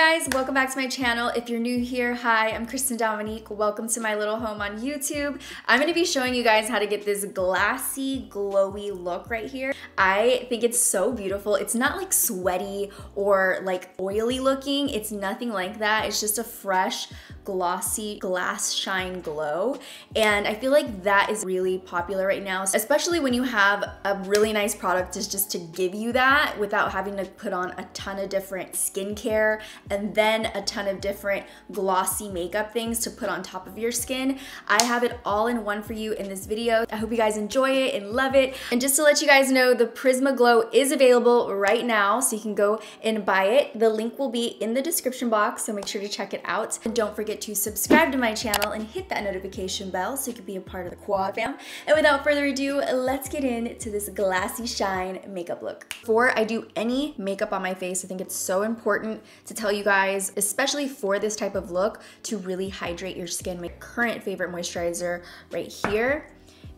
guys, welcome back to my channel. If you're new here, hi, I'm Christen Dominique. Welcome to my little home on YouTube. I'm gonna be showing you guys how to get this glassy, glowy look right here. I think it's so beautiful. It's not like sweaty or like oily looking. It's nothing like that. It's just a fresh, glossy glass shine glow. And I feel like that is really popular right now, especially when you have a really nice product just, just to give you that without having to put on a ton of different skincare and then a ton of different glossy makeup things to put on top of your skin. I have it all in one for you in this video. I hope you guys enjoy it and love it. And just to let you guys know, the Prisma Glow is available right now, so you can go and buy it. The link will be in the description box, so make sure to check it out. And don't forget to subscribe to my channel and hit that notification bell so you can be a part of the quad fam. And without further ado, let's get into this glassy shine makeup look. Before I do any makeup on my face, I think it's so important to tell you guys, especially for this type of look, to really hydrate your skin. My current favorite moisturizer right here.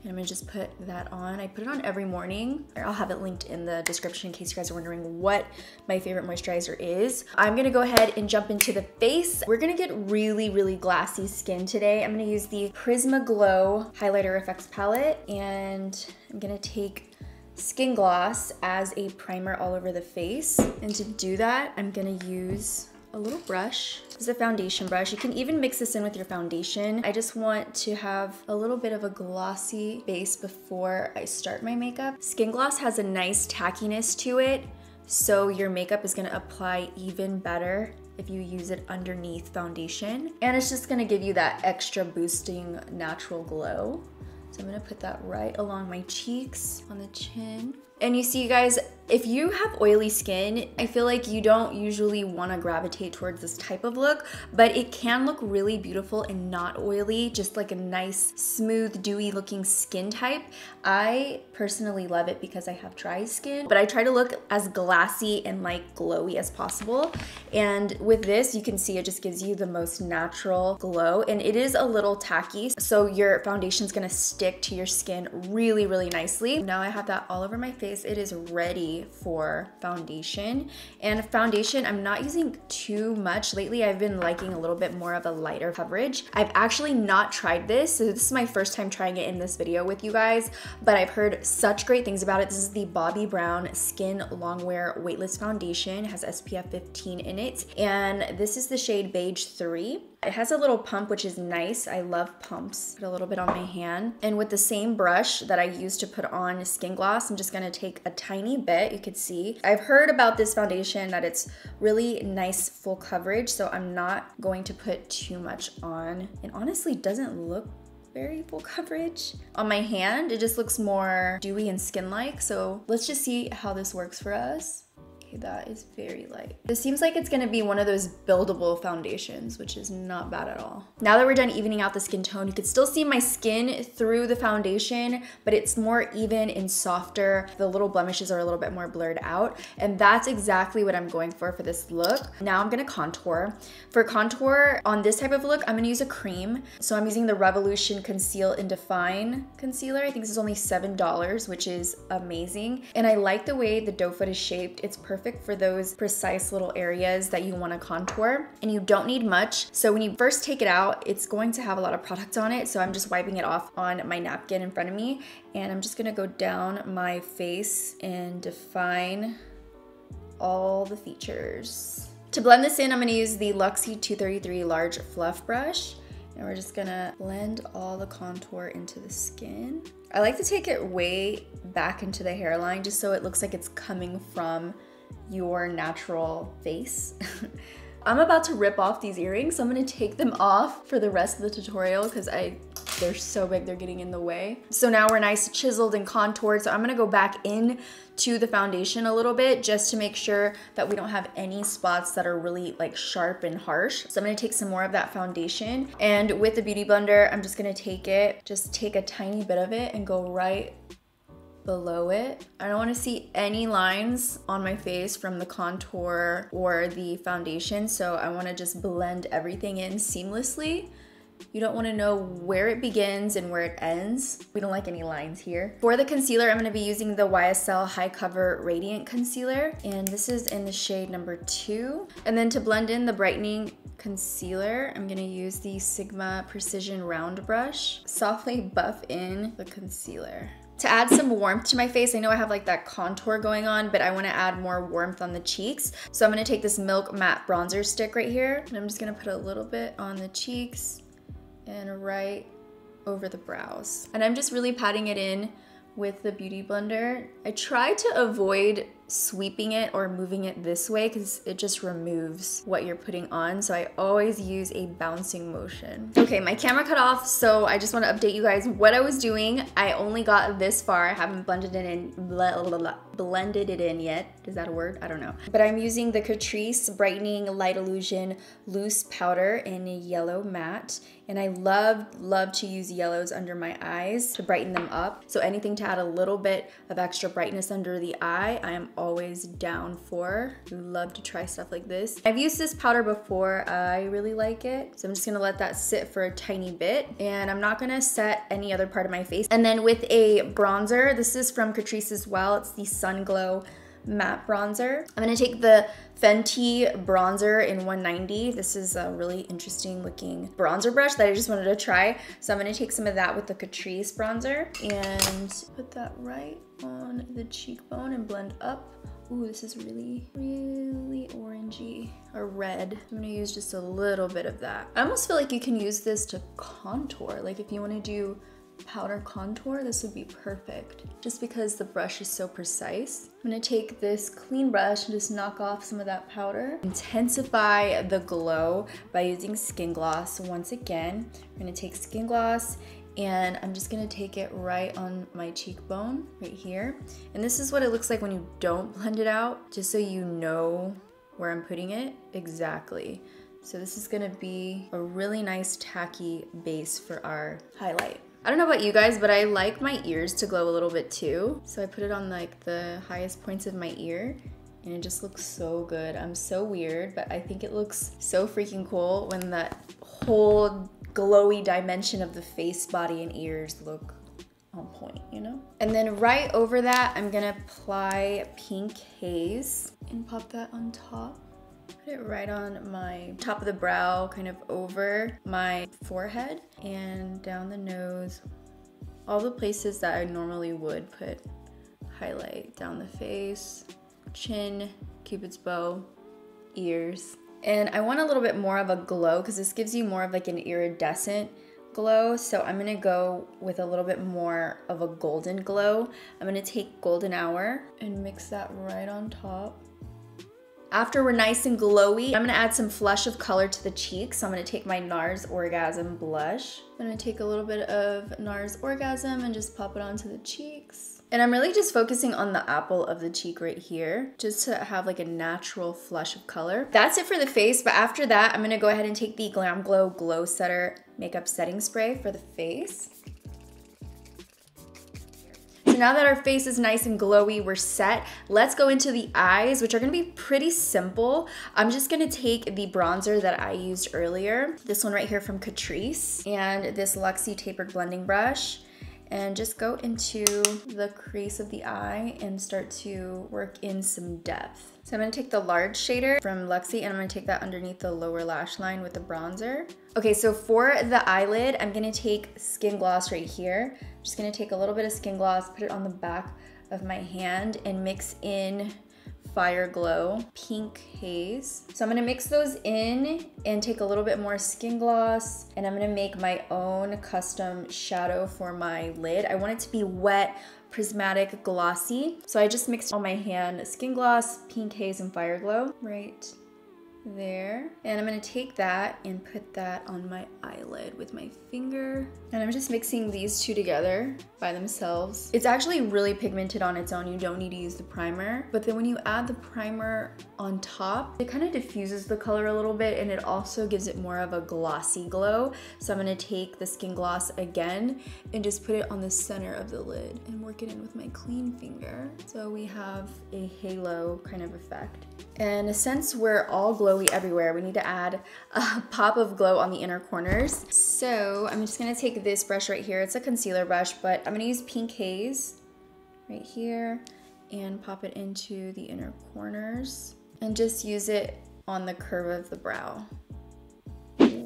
And I'm gonna just put that on. I put it on every morning. I'll have it linked in the description in case you guys are wondering what my favorite moisturizer is. I'm gonna go ahead and jump into the face. We're gonna get really, really glassy skin today. I'm gonna use the Prisma Glow Highlighter Effects Palette and I'm gonna take Skin Gloss as a primer all over the face. And to do that, I'm gonna use a little brush. This is a foundation brush. You can even mix this in with your foundation. I just want to have a little bit of a glossy base before I start my makeup. Skin Gloss has a nice tackiness to it, so your makeup is gonna apply even better if you use it underneath foundation. And it's just gonna give you that extra boosting natural glow. So I'm gonna put that right along my cheeks, on the chin. And you see, guys, if you have oily skin, I feel like you don't usually wanna gravitate towards this type of look, but it can look really beautiful and not oily, just like a nice, smooth, dewy looking skin type. I personally love it because I have dry skin, but I try to look as glassy and like glowy as possible. And with this, you can see it just gives you the most natural glow and it is a little tacky. So your foundation's gonna stick to your skin really, really nicely. Now I have that all over my face it is ready for foundation. And foundation, I'm not using too much. Lately, I've been liking a little bit more of a lighter coverage. I've actually not tried this, so this is my first time trying it in this video with you guys, but I've heard such great things about it. This is the Bobbi Brown Skin Longwear Weightless Foundation. It has SPF 15 in it, and this is the shade Beige 3. It has a little pump, which is nice. I love pumps. Put a little bit on my hand. And with the same brush that I used to put on skin gloss, I'm just gonna take a tiny bit, you could see. I've heard about this foundation that it's really nice full coverage, so I'm not going to put too much on. It honestly doesn't look very full coverage. On my hand, it just looks more dewy and skin-like, so let's just see how this works for us. That is very light. This seems like it's gonna be one of those buildable foundations, which is not bad at all. Now that we're done evening out the skin tone, you can still see my skin through the foundation, but it's more even and softer. The little blemishes are a little bit more blurred out, and that's exactly what I'm going for for this look. Now I'm gonna contour. For contour, on this type of look, I'm gonna use a cream. So I'm using the Revolution Conceal and Define Concealer. I think this is only $7, which is amazing. And I like the way the doe foot is shaped. It's perfect perfect for those precise little areas that you wanna contour. And you don't need much. So when you first take it out, it's going to have a lot of product on it. So I'm just wiping it off on my napkin in front of me. And I'm just gonna go down my face and define all the features. To blend this in, I'm gonna use the Luxie 233 large fluff brush. And we're just gonna blend all the contour into the skin. I like to take it way back into the hairline just so it looks like it's coming from your natural face. I'm about to rip off these earrings, so I'm gonna take them off for the rest of the tutorial because I they're so big they're getting in the way. So now we're nice chiseled and contoured, so I'm gonna go back in to the foundation a little bit just to make sure that we don't have any spots that are really like sharp and harsh. So I'm gonna take some more of that foundation and with the Beauty Blender, I'm just gonna take it, just take a tiny bit of it and go right below it. I don't wanna see any lines on my face from the contour or the foundation, so I wanna just blend everything in seamlessly You don't wanna know where it begins and where it ends. We don't like any lines here. For the concealer, I'm gonna be using the YSL High Cover Radiant Concealer, and this is in the shade number two. And then to blend in the brightening concealer, I'm gonna use the Sigma Precision Round Brush. Softly buff in the concealer. To add some warmth to my face, I know I have like that contour going on, but I wanna add more warmth on the cheeks. So I'm gonna take this Milk Matte Bronzer Stick right here, and I'm just gonna put a little bit on the cheeks and right over the brows. And I'm just really patting it in with the Beauty Blender. I try to avoid sweeping it or moving it this way because it just removes what you're putting on. So I always use a bouncing motion. Okay, my camera cut off, so I just want to update you guys what I was doing. I only got this far. I haven't blended it in, blah, blah, blah, blended it in yet. Is that a word? I don't know. But I'm using the Catrice Brightening Light Illusion Loose Powder in a Yellow Matte. And I love, love to use yellows under my eyes to brighten them up. So anything to add a little bit of extra brightness under the eye, I am always down for. Love to try stuff like this. I've used this powder before. I really like it. So I'm just gonna let that sit for a tiny bit. And I'm not gonna set any other part of my face. And then with a bronzer, this is from Catrice as well. It's the Sun Glow matte bronzer. I'm gonna take the Fenty bronzer in 190. This is a really interesting looking bronzer brush that I just wanted to try. So I'm gonna take some of that with the Catrice bronzer and put that right on the cheekbone and blend up. Ooh, this is really, really orangey or red. I'm gonna use just a little bit of that. I almost feel like you can use this to contour. Like if you wanna do powder contour, this would be perfect just because the brush is so precise. I'm gonna take this clean brush and just knock off some of that powder. Intensify the glow by using Skin Gloss once again. I'm gonna take Skin Gloss and I'm just gonna take it right on my cheekbone right here. And this is what it looks like when you don't blend it out, just so you know where I'm putting it exactly. So this is gonna be a really nice tacky base for our highlight. I don't know about you guys, but I like my ears to glow a little bit too. So I put it on like the highest points of my ear and it just looks so good. I'm so weird, but I think it looks so freaking cool when that whole glowy dimension of the face, body, and ears look on point, you know? And then right over that, I'm gonna apply Pink Haze and pop that on top. Put it right on my top of the brow, kind of over my forehead and down the nose. All the places that I normally would put highlight down the face, chin, cupid's bow, ears, and I want a little bit more of a glow because this gives you more of like an iridescent glow. So I'm gonna go with a little bit more of a golden glow. I'm gonna take Golden Hour and mix that right on top. After we're nice and glowy, I'm gonna add some flush of color to the cheeks. So I'm gonna take my NARS Orgasm blush. I'm gonna take a little bit of NARS Orgasm and just pop it onto the cheeks. And I'm really just focusing on the apple of the cheek right here, just to have like a natural flush of color. That's it for the face, but after that, I'm gonna go ahead and take the Glam Glow Glow Setter Makeup Setting Spray for the face. Now that our face is nice and glowy, we're set. Let's go into the eyes, which are gonna be pretty simple. I'm just gonna take the bronzer that I used earlier, this one right here from Catrice, and this Luxie Tapered Blending Brush and just go into the crease of the eye and start to work in some depth. So I'm gonna take the large shader from Luxie and I'm gonna take that underneath the lower lash line with the bronzer. Okay, so for the eyelid, I'm gonna take Skin Gloss right here. I'm just gonna take a little bit of Skin Gloss, put it on the back of my hand and mix in Fire Glow Pink Haze. So I'm gonna mix those in and take a little bit more skin gloss and I'm gonna make my own custom shadow for my lid. I want it to be wet, prismatic, glossy. So I just mixed on my hand skin gloss, pink haze, and fire glow right there. And I'm gonna take that and put that on my eyelid with my finger. And I'm just mixing these two together by themselves. It's actually really pigmented on its own. You don't need to use the primer. But then when you add the primer on top, it kind of diffuses the color a little bit and it also gives it more of a glossy glow. So I'm gonna take the Skin Gloss again and just put it on the center of the lid and work it in with my clean finger. So we have a halo kind of effect. And since we're all glow glowy everywhere. We need to add a pop of glow on the inner corners. So I'm just gonna take this brush right here. It's a concealer brush, but I'm gonna use Pink Haze right here and pop it into the inner corners and just use it on the curve of the brow. we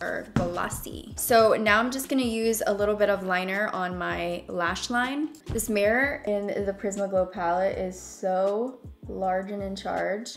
are glossy. So now I'm just gonna use a little bit of liner on my lash line. This mirror in the Prismaglow palette is so large and in charge.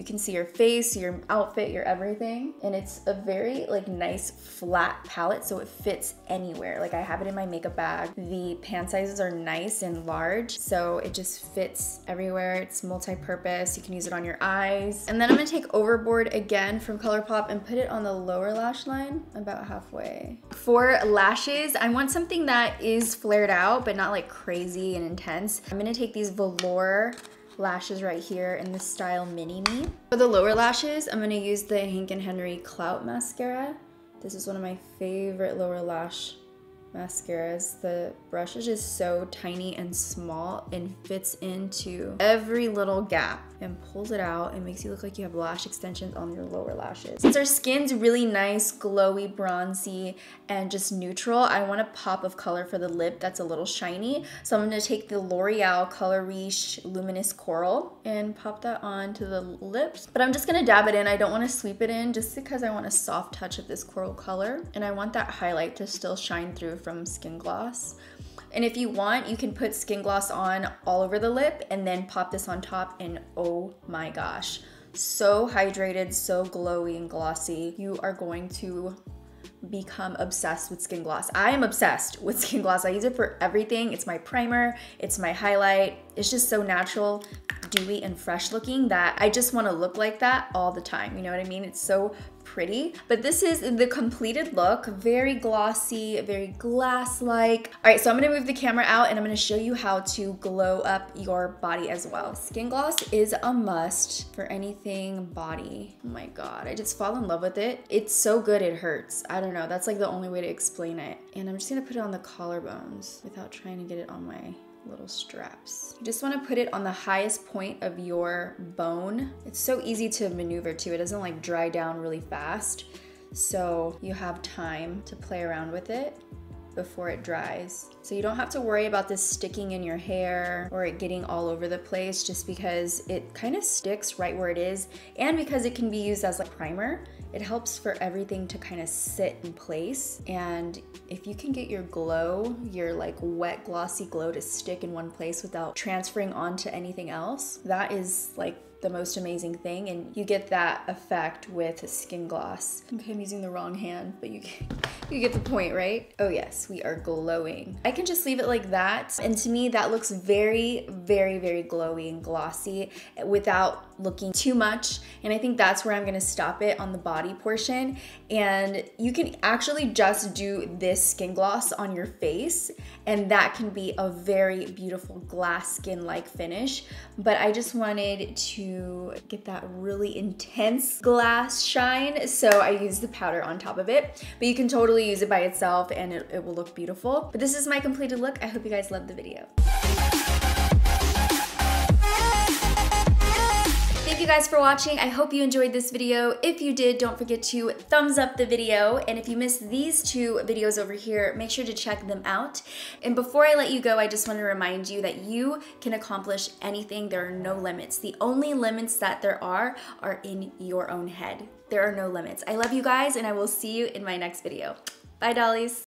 You can see your face, your outfit, your everything. And it's a very like nice flat palette so it fits anywhere. Like I have it in my makeup bag. The pan sizes are nice and large so it just fits everywhere. It's multi-purpose. You can use it on your eyes. And then I'm gonna take Overboard again from ColourPop and put it on the lower lash line about halfway. For lashes, I want something that is flared out but not like crazy and intense. I'm gonna take these velour lashes right here in the style Mini Me. For the lower lashes, I'm gonna use the Hank & Henry Clout Mascara. This is one of my favorite lower lash mascaras. The brush is just so tiny and small and fits into every little gap and pulls it out and makes you look like you have lash extensions on your lower lashes. Since our skin's really nice, glowy, bronzy, and just neutral, I want a pop of color for the lip that's a little shiny. So I'm gonna take the L'Oreal Color Riche Luminous Coral and pop that onto the lips. But I'm just gonna dab it in. I don't wanna sweep it in just because I want a soft touch of this coral color. And I want that highlight to still shine through from Skin Gloss. And if you want, you can put skin gloss on all over the lip and then pop this on top and oh my gosh, so hydrated, so glowy and glossy. You are going to become obsessed with skin gloss. I am obsessed with skin gloss. I use it for everything. It's my primer, it's my highlight. It's just so natural, dewy and fresh looking that I just wanna look like that all the time. You know what I mean? It's so pretty. But this is the completed look, very glossy, very glass-like. All right, so I'm gonna move the camera out and I'm gonna show you how to glow up your body as well. Skin gloss is a must for anything body. Oh my God, I just fall in love with it. It's so good it hurts. I don't know, that's like the only way to explain it. And I'm just gonna put it on the collarbones without trying to get it on my little straps. You just wanna put it on the highest point of your bone. It's so easy to maneuver too. It doesn't like dry down really fast. So you have time to play around with it before it dries. So you don't have to worry about this sticking in your hair or it getting all over the place just because it kind of sticks right where it is and because it can be used as a primer. It helps for everything to kind of sit in place. And if you can get your glow, your like wet glossy glow to stick in one place without transferring onto anything else, that is like the most amazing thing and you get that effect with skin gloss. Okay, I'm using the wrong hand, but you you get the point, right? Oh yes, we are glowing. I can just leave it like that. And to me, that looks very, very, very glowy and glossy without looking too much. And I think that's where I'm gonna stop it on the body portion. And you can actually just do this skin gloss on your face and that can be a very beautiful glass skin-like finish. But I just wanted to get that really intense glass shine. So I used the powder on top of it, but you can use it by itself and it, it will look beautiful. But this is my completed look. I hope you guys loved the video. Thank you guys for watching. I hope you enjoyed this video. If you did, don't forget to thumbs up the video. And if you missed these two videos over here, make sure to check them out. And before I let you go, I just want to remind you that you can accomplish anything. There are no limits. The only limits that there are are in your own head. There are no limits. I love you guys and I will see you in my next video. Bye, dollies.